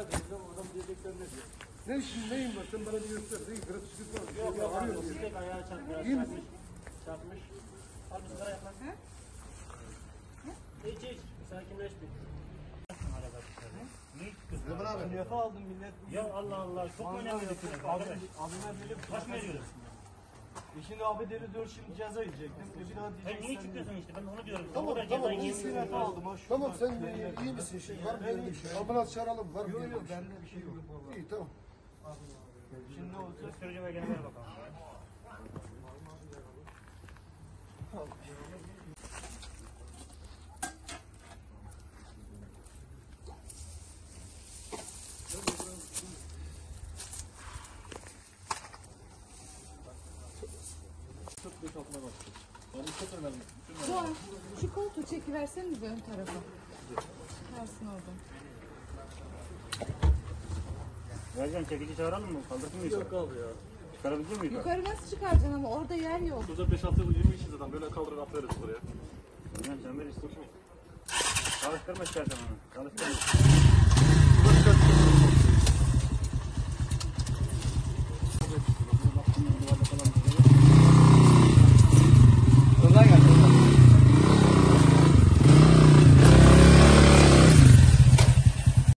adam diyecekler ne diyor. Ne işin neyin var? Sen bana bir göster. Neyin? Gratislik var. Bir Yok yok abi bir tek ayağı çarpmış. İyi misin? Çarpmış. Al bir sigara yaklan. İç iç. Sakinleş bir. Ne? Yaman abi. Lafı aldım millet. Ya Allah Allah çok önemli? Abi, abime dedim. Kaç mı veriyorsun? E şimdi abi dedi dur şimdi ceza yiyecektim. E bir daha diyeceksin. niye çıkıyorsun işte ben de onu diyorum. Tamam, Orada tamam, ceza iyi lafı aldım. Hoş. Tamam sen iyi, iyi misin? Şey, var mı yerinde bir şey? Ambulans çağıralım. Var mı Yok yerinde yok bir şey? bende bir şey yok. İyi tamam. Şimdi ne olacak? Sürücü belgene ver bakalım. Doğan, şu koltuğu çekiverseniz ön tarafa. Çıkarsın oradan. Vereceğim çekici çağıralım mı? Kaldırsın mı yukarı? Yok abi ya. Çıkarabilir miyim? Yukarı nasıl çıkaracaksın ama orada yer yok. Burada 5-6 yıl 20 kişi zaten böyle kaldırır atarız buraya. Hocam sen ver istiyorsan. Çalıştırma istersen onu. Çalıştırma.